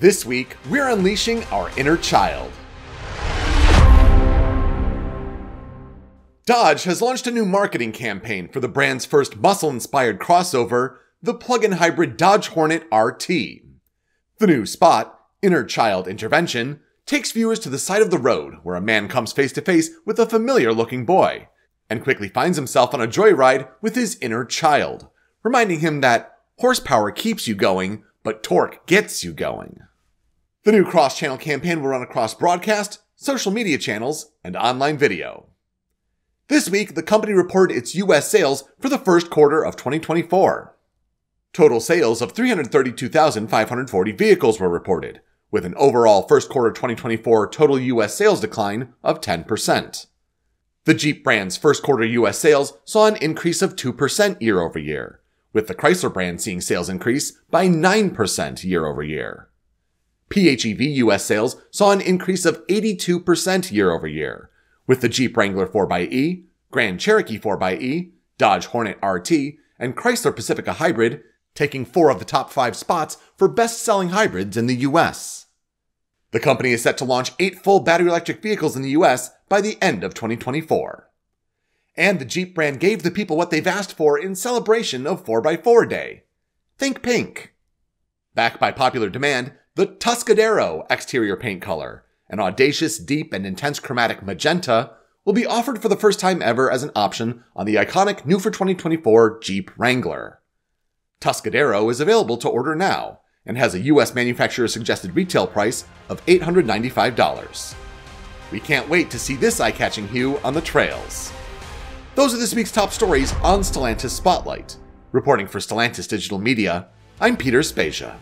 This week, we're unleashing our inner child. Dodge has launched a new marketing campaign for the brand's first muscle inspired crossover, the plug in hybrid Dodge Hornet RT. The new spot, Inner Child Intervention, takes viewers to the side of the road where a man comes face to face with a familiar looking boy and quickly finds himself on a joyride with his inner child, reminding him that horsepower keeps you going, but torque gets you going. The new cross channel campaign will run across broadcast, social media channels, and online video. This week, the company reported its US sales for the first quarter of 2024. Total sales of 332,540 vehicles were reported, with an overall first quarter 2024 total US sales decline of 10%. The Jeep brand's first quarter US sales saw an increase of 2% year over year, with the Chrysler brand seeing sales increase by 9% year over year. PHEV US sales saw an increase of 82% year over year, with the Jeep Wrangler 4xE, Grand Cherokee 4xE, Dodge Hornet RT, and Chrysler Pacifica Hybrid taking four of the top five spots for best selling hybrids in the US. The company is set to launch eight full battery electric vehicles in the US by the end of 2024. And the Jeep brand gave the people what they've asked for in celebration of 4x4 Day. Think pink. Backed by popular demand, the Tuscadero exterior paint color, an audacious, deep, and intense chromatic magenta, will be offered for the first time ever as an option on the iconic new for 2024 Jeep Wrangler. Tuscadero is available to order now and has a US manufacturer suggested retail price of $895. We can't wait to see this eye catching hue on the trails. Those are this week's top stories on Stellantis Spotlight. Reporting for Stellantis Digital Media, I'm Peter Spezia.